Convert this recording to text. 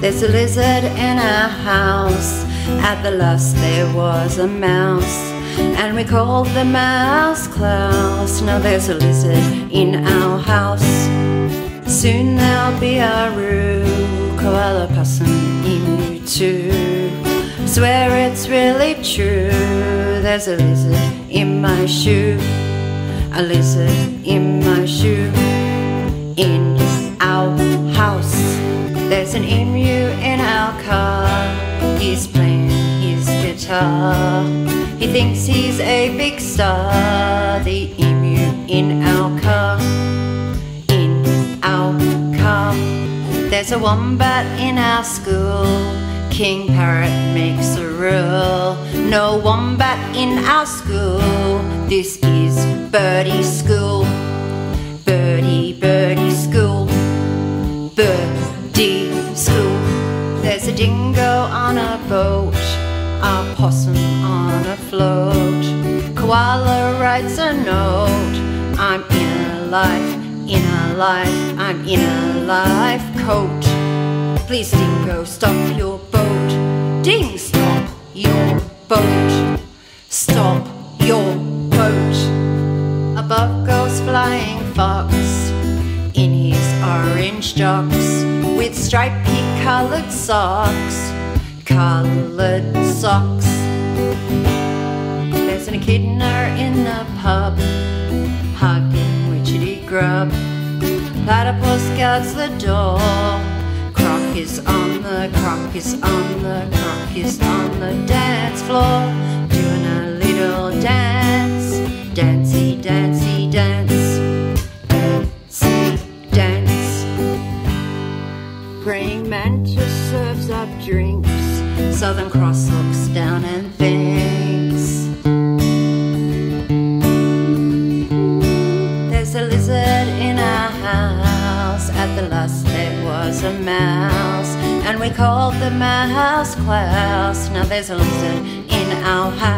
There's a lizard in our house. At the last there was a mouse. And we called the mouse Klaus. Now there's a lizard in our house. Soon there'll be a roo, koala, possum, emu too. Swear it's really true. There's a lizard in my shoe. A lizard in my shoe. In our house. There's an emu guitar. He thinks he's a big star. The emu in our car. In our car. There's a wombat in our school. King Parrot makes a rule. No wombat in our school. This is Birdie School. Birdie, Birdie School. Birdie School. There's a dingo on a boat. A possum on a float. Koala writes a note. I'm in a life, in a life, I'm in a life coat. Please, dingo, stop your boat. Ding, stop your boat. Stop your boat. Above goes flying fox in his orange jocks with stripy colored socks. Colored socks. There's an echidna in the pub, hugging witchetty grub. Platypus guards the door. Croc is on the croc is on the croc is on the dance floor, Praying mantis serves up drinks. Southern Cross looks down and thinks. There's a lizard in our house. At the last there was a mouse. And we called the mouse Klaus. Now there's a lizard in our house.